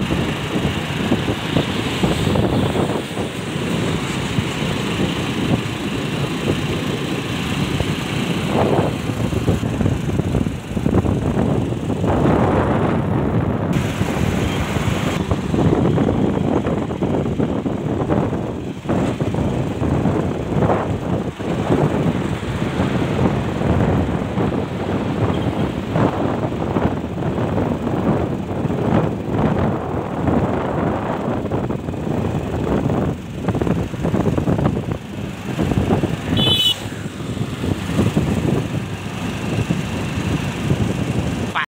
you.